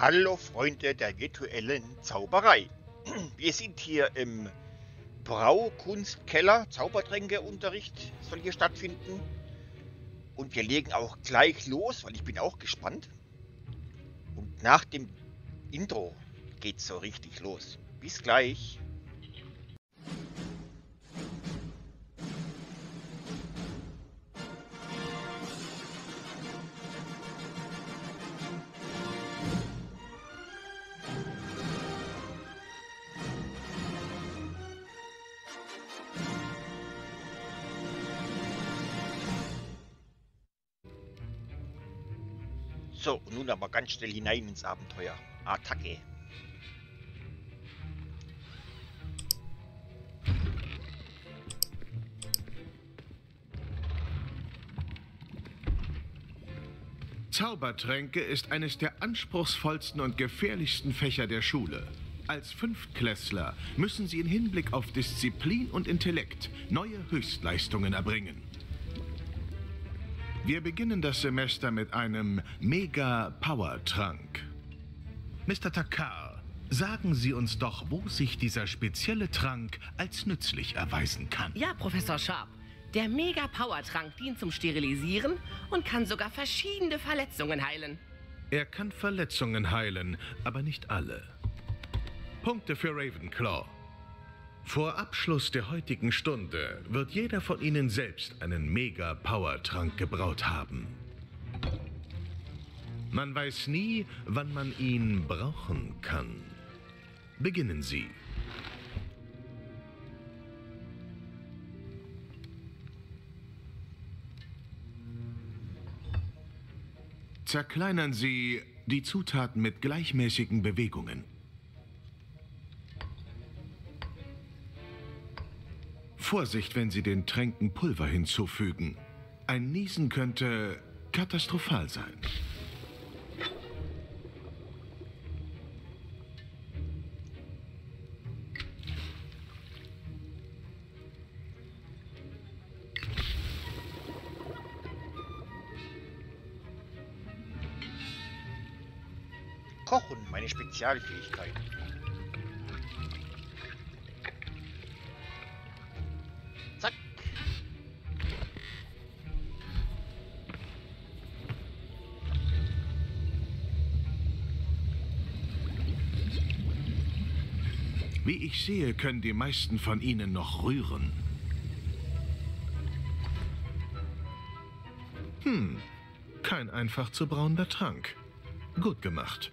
Hallo Freunde der virtuellen Zauberei. Wir sind hier im Braukunstkeller. Zaubertränkeunterricht soll hier stattfinden. Und wir legen auch gleich los, weil ich bin auch gespannt. Und nach dem Intro geht's so richtig los. Bis gleich. Schnell hinein ins Abenteuer. Attacke. Zaubertränke ist eines der anspruchsvollsten und gefährlichsten Fächer der Schule. Als Fünftklässler müssen sie in Hinblick auf Disziplin und Intellekt neue Höchstleistungen erbringen. Wir beginnen das Semester mit einem Mega-Power-Trank. Mr. Takar, sagen Sie uns doch, wo sich dieser spezielle Trank als nützlich erweisen kann. Ja, Professor Sharp. Der Mega-Power-Trank dient zum Sterilisieren und kann sogar verschiedene Verletzungen heilen. Er kann Verletzungen heilen, aber nicht alle. Punkte für Ravenclaw. Vor Abschluss der heutigen Stunde wird jeder von Ihnen selbst einen Mega-Power-Trank gebraut haben. Man weiß nie, wann man ihn brauchen kann. Beginnen Sie. Zerkleinern Sie die Zutaten mit gleichmäßigen Bewegungen. Vorsicht, wenn Sie den Tränken Pulver hinzufügen. Ein Niesen könnte katastrophal sein. Kochen, meine Spezialfähigkeit. Ich sehe, können die meisten von Ihnen noch rühren. Hm, kein einfach zu brauender Trank. Gut gemacht.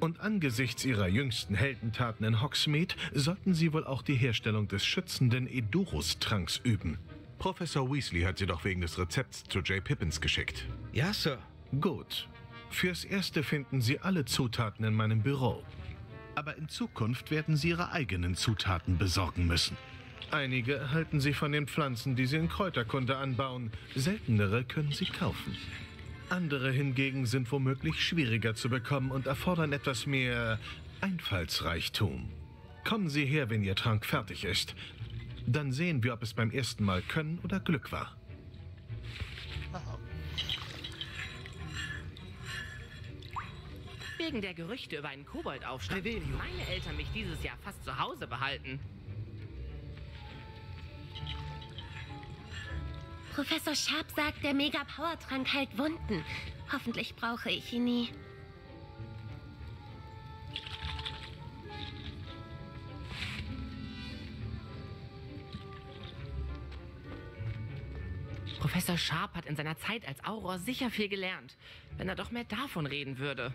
Und angesichts Ihrer jüngsten Heldentaten in Hogsmeade sollten Sie wohl auch die Herstellung des schützenden Edurus-Tranks üben. Professor Weasley hat Sie doch wegen des Rezepts zu J. Pippins geschickt. Ja, Sir. Gut. Fürs Erste finden Sie alle Zutaten in meinem Büro. Aber in Zukunft werden Sie Ihre eigenen Zutaten besorgen müssen. Einige erhalten Sie von den Pflanzen, die Sie in Kräuterkunde anbauen. Seltenere können Sie kaufen. Andere hingegen sind womöglich schwieriger zu bekommen und erfordern etwas mehr Einfallsreichtum. Kommen Sie her, wenn Ihr Trank fertig ist. Dann sehen wir, ob es beim ersten Mal Können oder Glück war. Aha. Wegen der Gerüchte über einen Koboldaufstand Revelio. meine Eltern mich dieses Jahr fast zu Hause behalten. Professor Sharp sagt, der Mega-Power-Trank heilt Wunden. Hoffentlich brauche ich ihn nie. Professor Sharp hat in seiner Zeit als Auror sicher viel gelernt, wenn er doch mehr davon reden würde.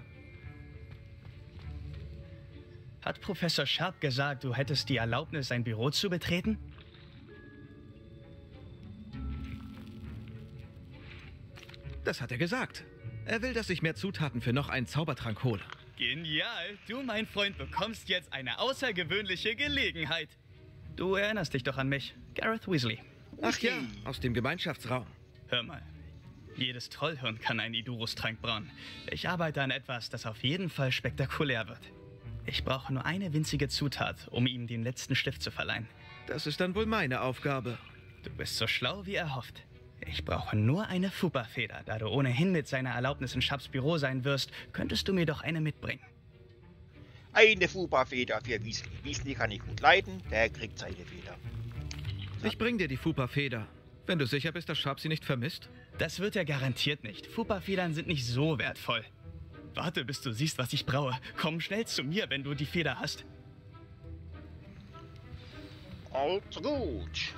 Hat Professor Sharp gesagt, du hättest die Erlaubnis, sein Büro zu betreten? Das hat er gesagt. Er will, dass ich mehr Zutaten für noch einen Zaubertrank hole. Genial! Du, mein Freund, bekommst jetzt eine außergewöhnliche Gelegenheit. Du erinnerst dich doch an mich, Gareth Weasley. Ach ja, aus dem Gemeinschaftsraum. Hör mal. Jedes Trollhirn kann einen Idurus-Trank brauen. Ich arbeite an etwas, das auf jeden Fall spektakulär wird. Ich brauche nur eine winzige Zutat, um ihm den letzten Stift zu verleihen. Das ist dann wohl meine Aufgabe. Du bist so schlau, wie er hofft. Ich brauche nur eine Fupa-Feder. Da du ohnehin mit seiner Erlaubnis in Schaps Büro sein wirst, könntest du mir doch eine mitbringen. Eine Fupa-Feder für Weasley. Weasley kann ich gut leiden, der kriegt seine Feder. Ich bring dir die Fupa-Feder. Wenn du sicher bist, dass Sharp sie nicht vermisst. Das wird er garantiert nicht. Fupa-Federn sind nicht so wertvoll. Warte, bis du siehst, was ich braue. Komm schnell zu mir, wenn du die Feder hast. Also gut.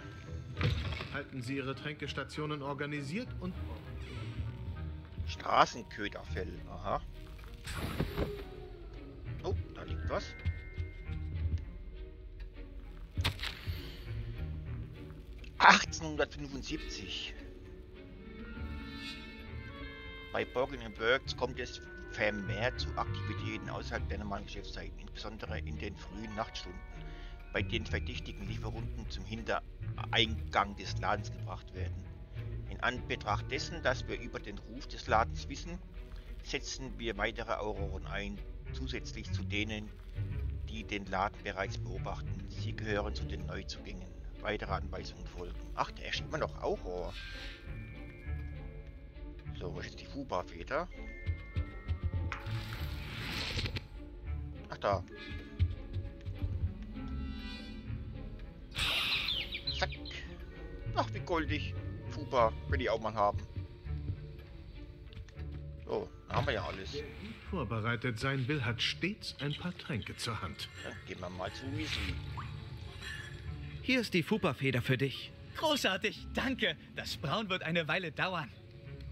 Halten Sie Ihre Tränkestationen organisiert und Straßenköderfell. Aha. Oh, da liegt was. ...1875. Bei Borgen Works kommt es vermehrt zu Aktivitäten außerhalb der normalen Geschäftszeiten, insbesondere in den frühen Nachtstunden, bei denen verdächtigen Lieferungen zum Hintereingang des Ladens gebracht werden. In Anbetracht dessen, dass wir über den Ruf des Ladens wissen, setzen wir weitere Auroren ein, zusätzlich zu denen, die den Laden bereits beobachten. Sie gehören zu den Neuzugängen. Weitere Anweisungen folgen. Ach, der ist immer noch Auror. So, wo ist die Fuba-Feder? Da. Zack. Ach, wie goldig. Fuba, will ich auch mal haben. So, dann haben wir ja alles. vorbereitet sein will, hat stets ein paar Tränke zur Hand. Dann gehen wir mal zu Weasley. Hier ist die Fupa-Feder für dich. Großartig, danke. Das Brauen wird eine Weile dauern.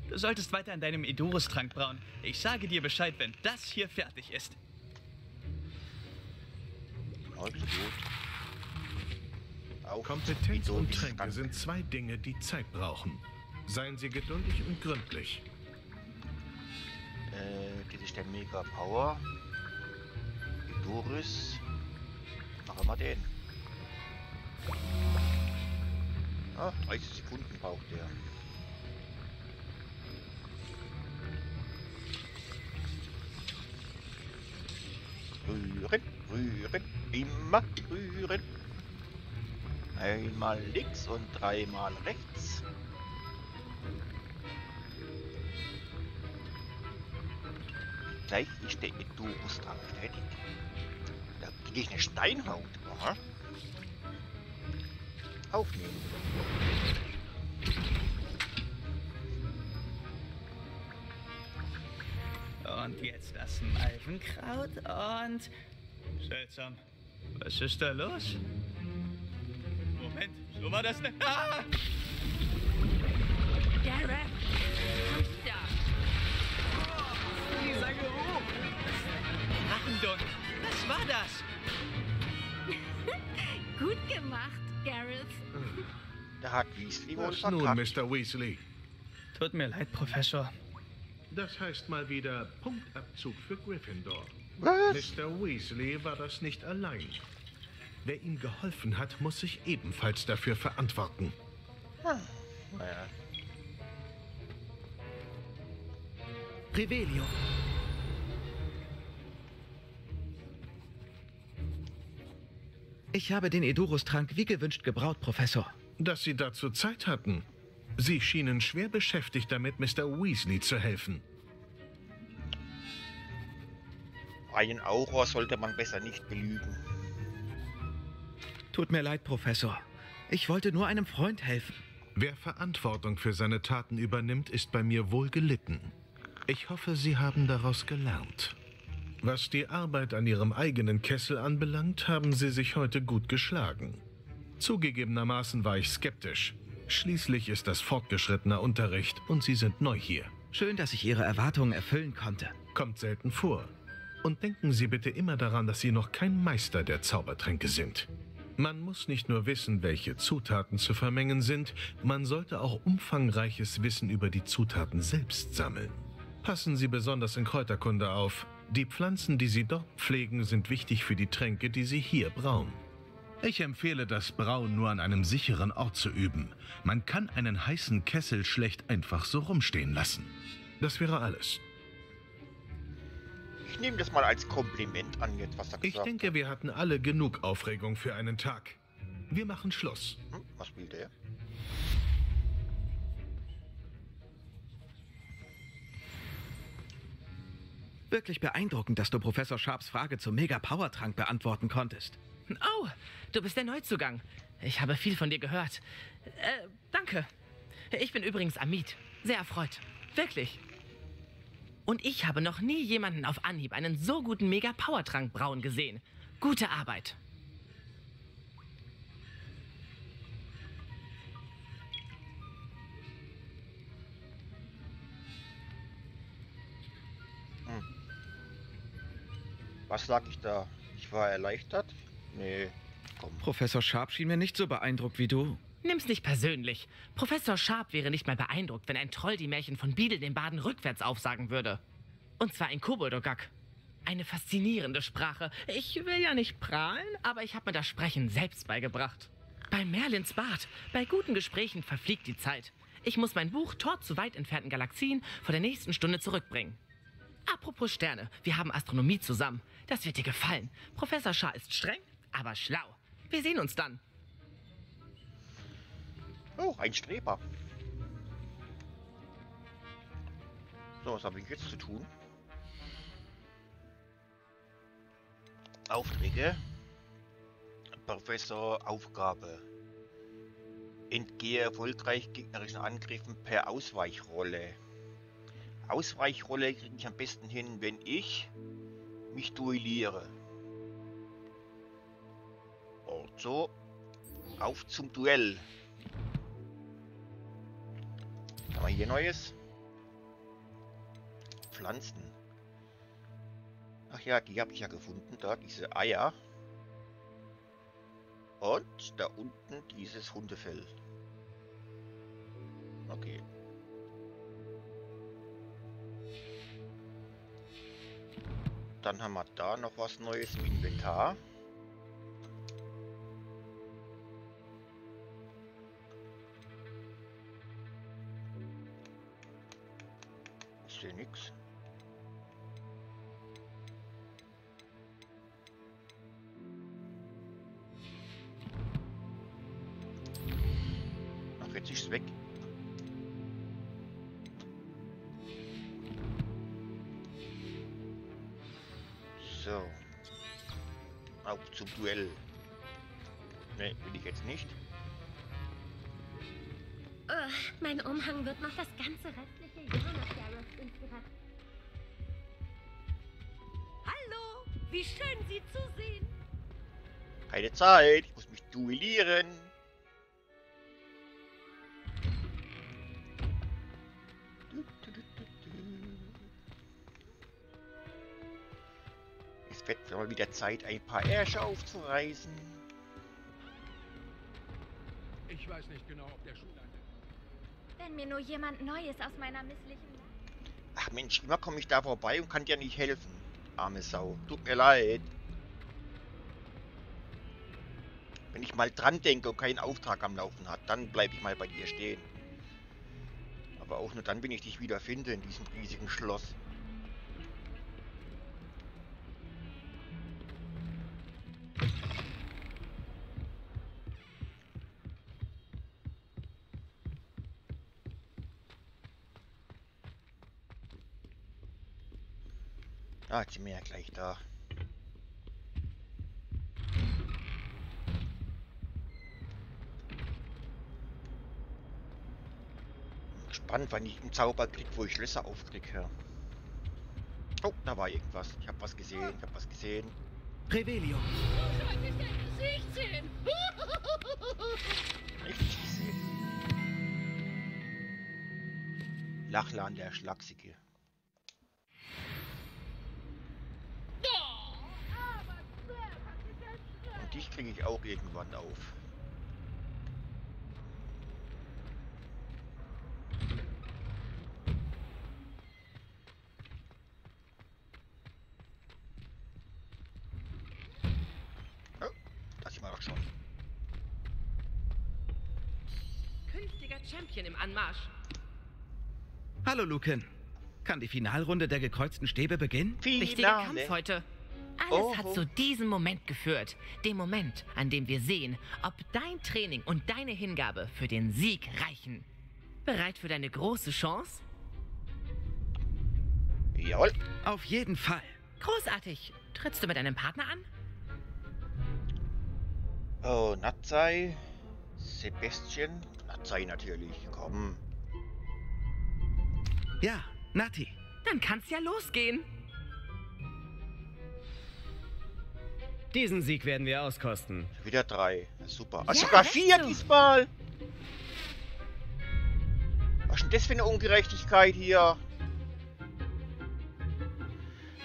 Du solltest weiter an deinem Edurus-Trank brauen. Ich sage dir Bescheid, wenn das hier fertig ist. Gut. Auf Kompetenz und Tränke sind zwei Dinge, die Zeit brauchen. Seien Sie geduldig und gründlich. Äh, das ist der Mega Power. Doris. Machen wir den. Ah, 30 Sekunden braucht der. Immer rühren. Einmal links und dreimal rechts. Gleich ist der Edurus-Trank fertig. Da kriege ich eine Steinhaut. Aha. Aufnehmen. Und jetzt das Malvenkraut und... Seltsam. Was ist da los? Moment, so war das nicht. Ah! Gareth, kommst du da? Dieser Geruch! Drachendund, was war das? Gut gemacht, Gareth. Da hat Weasley wohl Was nun. Mr. Weasley? Tut mir leid, Professor. Das heißt mal wieder Punktabzug für Gryffindor. Was? Mr. Weasley war das nicht allein. Wer ihm geholfen hat, muss sich ebenfalls dafür verantworten. Naja. Revelio. Ich habe den Edurus-Trank wie gewünscht gebraut, Professor. Dass Sie dazu Zeit hatten. Sie schienen schwer beschäftigt damit, Mr. Weasley zu helfen. Einen Auror sollte man besser nicht belügen. Tut mir leid, Professor. Ich wollte nur einem Freund helfen. Wer Verantwortung für seine Taten übernimmt, ist bei mir wohl gelitten. Ich hoffe, Sie haben daraus gelernt. Was die Arbeit an Ihrem eigenen Kessel anbelangt, haben Sie sich heute gut geschlagen. Zugegebenermaßen war ich skeptisch. Schließlich ist das fortgeschrittener Unterricht und Sie sind neu hier. Schön, dass ich Ihre Erwartungen erfüllen konnte. Kommt selten vor. Und denken Sie bitte immer daran, dass Sie noch kein Meister der Zaubertränke sind. Man muss nicht nur wissen, welche Zutaten zu vermengen sind, man sollte auch umfangreiches Wissen über die Zutaten selbst sammeln. Passen Sie besonders in Kräuterkunde auf. Die Pflanzen, die Sie dort pflegen, sind wichtig für die Tränke, die Sie hier brauen. Ich empfehle das Brauen nur an einem sicheren Ort zu üben. Man kann einen heißen Kessel schlecht einfach so rumstehen lassen. Das wäre alles. Ich nehme das mal als Kompliment an, jetzt was er Ich gesagt denke, wir hatten alle genug Aufregung für einen Tag. Wir machen Schluss. Hm, was will der? Wirklich beeindruckend, dass du Professor Sharps Frage zum Mega-Power-Trank beantworten konntest. Oh, du bist der Neuzugang. Ich habe viel von dir gehört. Äh, danke. Ich bin übrigens Amit. Sehr erfreut. Wirklich. Und ich habe noch nie jemanden auf Anhieb einen so guten Mega-Power-Trank brauen gesehen. Gute Arbeit. Was sag ich da? Ich war erleichtert? Nee, komm. Professor Sharp schien mir nicht so beeindruckt wie du. Nimm's nicht persönlich. Professor Sharp wäre nicht mal beeindruckt, wenn ein Troll die Märchen von Beadle den Baden rückwärts aufsagen würde. Und zwar in Koboldogak. Eine faszinierende Sprache. Ich will ja nicht prahlen, aber ich habe mir das Sprechen selbst beigebracht. Bei Merlins Bad, bei guten Gesprächen verfliegt die Zeit. Ich muss mein Buch Tor zu weit entfernten Galaxien vor der nächsten Stunde zurückbringen. Apropos Sterne, wir haben Astronomie zusammen. Das wird dir gefallen. Professor Shah ist streng, aber schlau. Wir sehen uns dann. Oh, ein Streber. So, was habe ich jetzt zu tun? Aufträge. Professor Aufgabe. Entgehe erfolgreich gegnerischen Angriffen per Ausweichrolle. Ausweichrolle kriege ich am besten hin, wenn ich mich duelliere. Also, auf zum Duell. Wir hier Neues? Pflanzen. Ach ja, die habe ich ja gefunden, da diese Eier. Und da unten dieses Hundefell. Okay. Dann haben wir da noch was Neues im Inventar. Keine Zeit, ich muss mich duellieren. Du, du, du, du, du. Es wird mal wieder Zeit, ein paar Ärsche aufzureißen. Ich weiß nicht genau, ob der Schulleiter... Wenn mir nur jemand Neues aus meiner misslichen... Ach Mensch, immer komme ich da vorbei und kann dir nicht helfen. Arme Sau. Tut mir leid. Wenn ich mal dran denke und keinen Auftrag am Laufen hat, dann bleibe ich mal bei dir stehen. Aber auch nur dann, wenn ich dich wieder finde in diesem riesigen Schloss. Ah, jetzt sind wir ja gleich da. Gespannt, wann ich einen Zauber krieg, wo ich Schlösser aufkrieg. Ja. Oh, da war irgendwas. Ich habe was gesehen. Ich habe was gesehen. Revelio. Sollte ich dein Gesicht sehen? Richtig gesehen. Lachlan der Schlachsige. Und dich kriege ich auch irgendwann auf. Champion im Anmarsch. Hallo, Luken. Kann die Finalrunde der gekreuzten Stäbe beginnen? Wichtiger Kampf heute. Alles Oh, hat zu diesem Moment geführt. Dem Moment, an dem wir sehen, ob dein Training und deine Hingabe für den Sieg reichen. Bereit für deine große Chance? Jawohl. Auf jeden Fall. Großartig. Trittst du mit deinem Partner an? Oh, Natzai. Sebastian. Natzai natürlich. Komm. Ja, Nati. Dann kann's ja losgehen. Diesen Sieg werden wir auskosten. Wieder drei. Super. Ja, sogar vier so. diesmal. Was ist denn das für eine Ungerechtigkeit hier?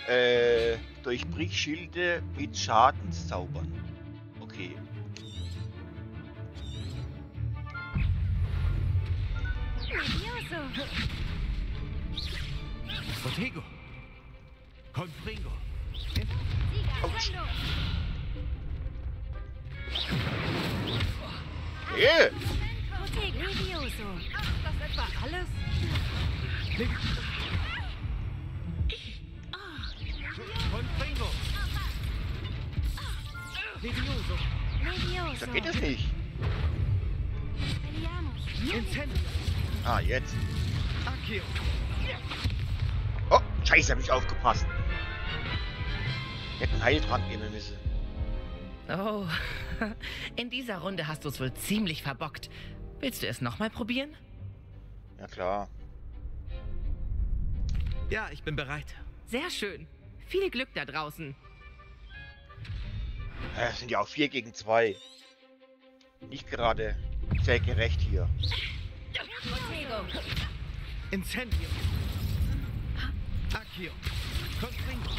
Äh, durchbrich Schilde mit Schadenszaubern. Etwa alles? Confringo. Levioso. Levioso. da geht es nicht. Incendio. Ah, jetzt. Oh, scheiße, hab ich aufgepasst. Hätten Heiltrank nehmen müssen. Oh, in dieser Runde hast du es wohl ziemlich verbockt. Willst du es nochmal probieren? Ja klar. Ja, ich bin bereit. Sehr schön. Viel Glück da draußen. Es sind ja auch 4 gegen 2. Nicht gerade sehr gerecht hier. Incendio. Accio. Confringo.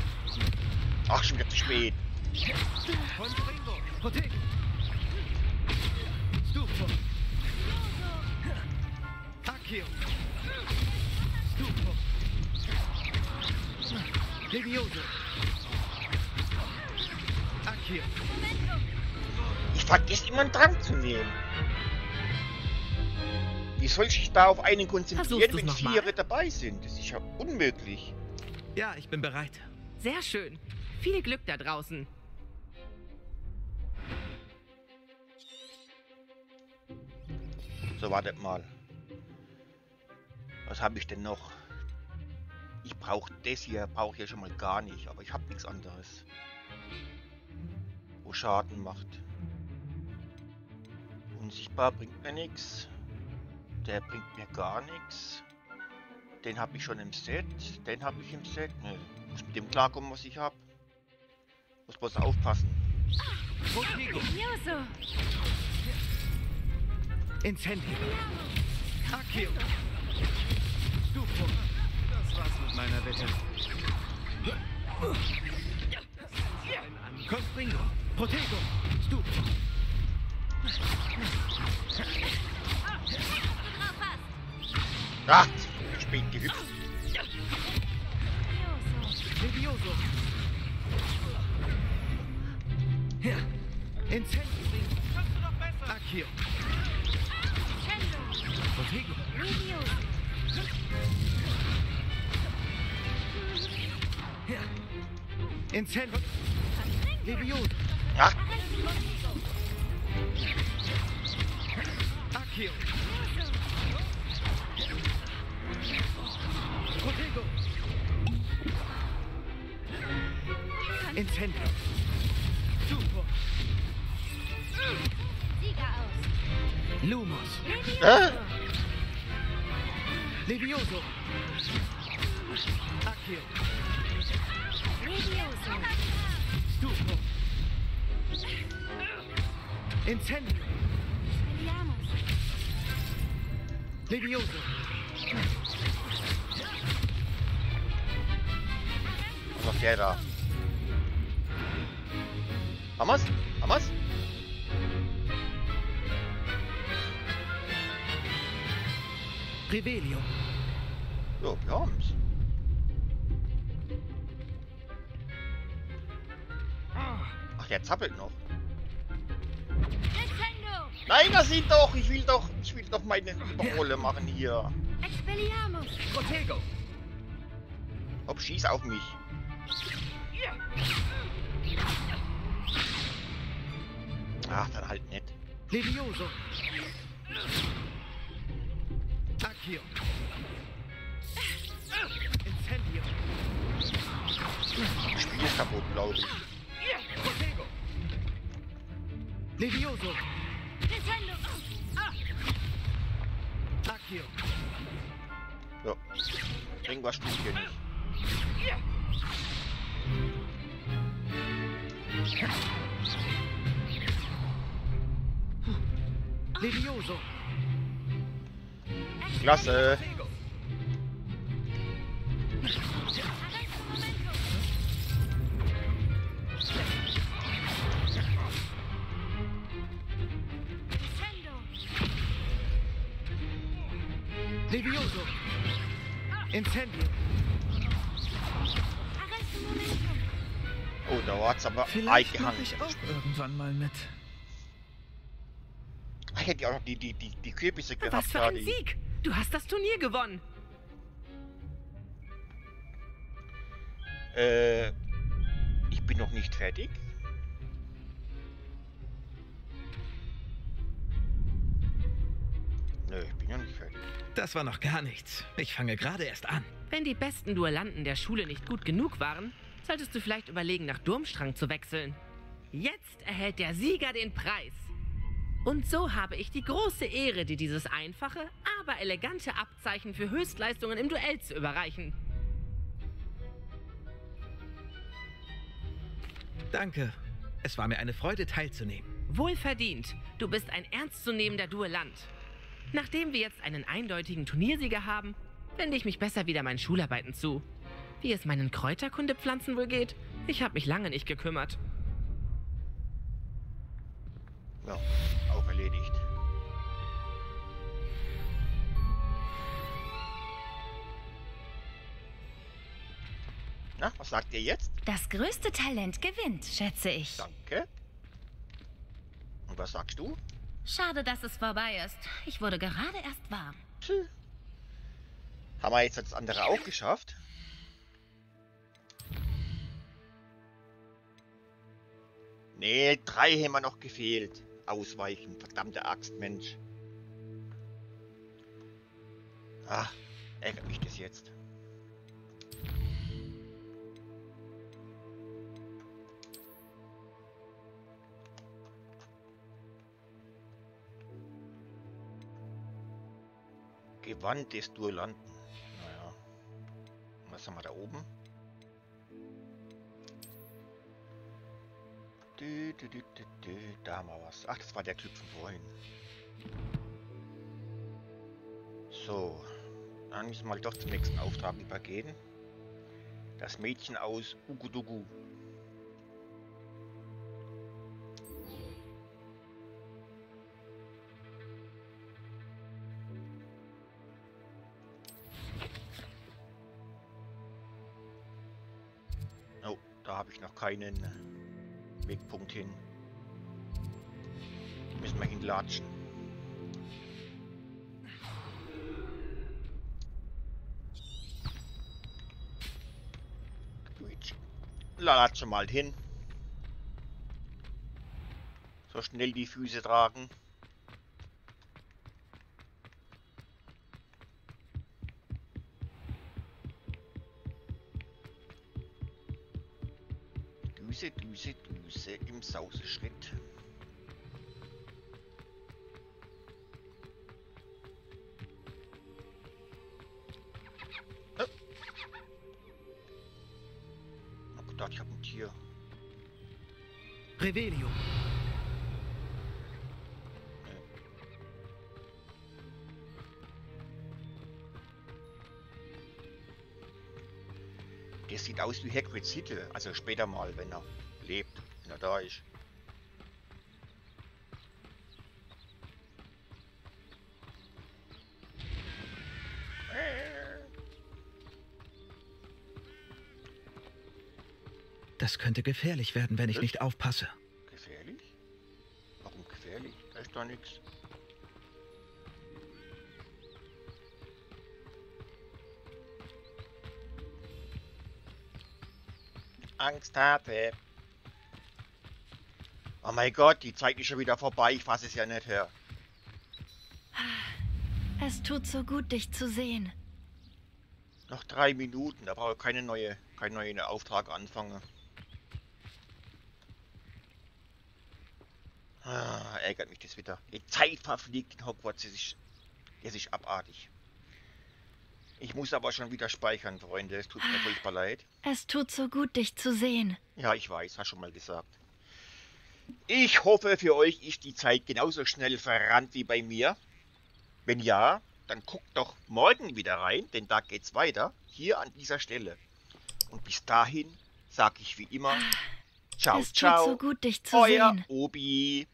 Ach, schon wieder zu spät. Confringo. Protego. Stufo. Accio. Stufo. Levioso. Accio. Ich vergesse einen Trank zu nehmen. Wie soll ich da auf einen konzentrieren, wenn vier dabei sind? Das ist ja unmöglich. Ja, ich bin bereit. Sehr schön. Viel Glück da draußen. So, wartet mal. Was habe ich denn noch? Ich brauche das hier, brauche ich ja schon mal gar nicht, aber ich habe nichts anderes. Wo Schaden macht. Unsichtbar bringt mir nichts. Der bringt mir gar nichts. Den habe ich schon im Set. Den habe ich im Set. Nö, muss mit dem klarkommen, was ich habe. Muss bloß aufpassen. Levioso. Incendio. Accio. Stufo. Das war's mit meiner Wette. Confringo. Protego. Stufo. Ah, spät gehüpft. Accio. Protego. Incendio. Levioso. Ja, Accio. Protego. Incendio. Stufo. Sieger aus. Lumos. Hä? Levioso. Accio. Levioso. Stufo. Incendio. Levioso. Der da? Haben wir's? Haben wir's? Revelio. So, wir haben's. Ach, der zappelt noch. Nein, das sind doch! Ich will doch, ich will doch meine Überrolle machen hier. Expelliarmus. Protego. Hopp, schieß auf mich. Ach, dann halt nicht. Levioso. Accio. Incendio. kaputt, glaube ich. Levioso! Descendo! Accio! Ja. Irgendwas stimmt hier nicht. Levioso! Klasse. Levioso! Incendio! Oh, da hat's aber Vielleicht mache eingehangen. ich auch irgendwann mal mit. Ich hätte ja auch noch die, die, die, die Kürbisse gehabt. Was für ein die- Sieg! Du hast das Turnier gewonnen! Äh, ich bin noch nicht fertig. Nö, ich bin noch nicht fertig. Das war noch gar nichts. Ich fange gerade erst an. Wenn die besten Duellanten der Schule nicht gut genug waren, solltest du vielleicht überlegen, nach Durmstrang zu wechseln. Jetzt erhält der Sieger den Preis. Und so habe ich die große Ehre, dir dieses einfache, aber elegante Abzeichen für Höchstleistungen im Duell zu überreichen. Danke. Es war mir eine Freude teilzunehmen. Wohlverdient. Du bist ein ernstzunehmender Duellant. Nachdem wir jetzt einen eindeutigen Turniersieger haben, wende ich mich besser wieder meinen Schularbeiten zu. Wie es meinen Kräuterkundepflanzen wohl geht, ich habe mich lange nicht gekümmert. Ja, auch erledigt. Na, was sagt ihr jetzt? Das größte Talent gewinnt, schätze ich. Danke. Und was sagst du? Schade, dass es vorbei ist. Ich wurde gerade erst warm. Tschö. Haben wir jetzt das andere auch geschafft? Nee, drei haben wir noch gefehlt. Ausweichen, verdammte Axt, Mensch. Ach, ärgert mich das jetzt. Gewand des Duellanten. Naja. Was haben wir da oben? Da wir was. Ach, das war der Typ von vorhin. So. Dann müssen wir mal doch zum nächsten Auftrag übergehen. Das Mädchen aus Ugudugu. Oh, da habe ich noch keinen Wegpunkt hin. Müssen wir hinlatschen. Luigi. Latsche mal hin. So schnell die Füße tragen. Düse im Sauseschritt. Äh. Oh Gott, ich hab ein Tier. Revelio. Der sieht aus wie Hagrid Sitte, also später mal, wenn er lebt, er da ist. Das könnte gefährlich werden, wenn ich nicht aufpasse. Gefährlich? Warum gefährlich? Da ist doch nichts. Angst habe. Oh mein Gott, die Zeit ist schon wieder vorbei. Ich fasse es ja nicht her. Es tut so gut, dich zu sehen. Noch drei Minuten, da brauche ich keine neue, keinen neuen Auftrag anfangen. Ah, ärgert mich das wieder. Die Zeit verfliegt in Hogwarts. Es ist, es ist abartig. Ich muss aber schon wieder speichern, Freunde. Es tut mir furchtbar leid. Es tut so gut, dich zu sehen. Ja, ich weiß. Hast schon mal gesagt. Ich hoffe, für euch ist die Zeit genauso schnell verrannt wie bei mir. Wenn ja, dann guckt doch morgen wieder rein, denn da geht's weiter. Hier an dieser Stelle. Und bis dahin sage ich wie immer. Ciao, es tut ciao. so gut, dich zu Euer sehen. Obi.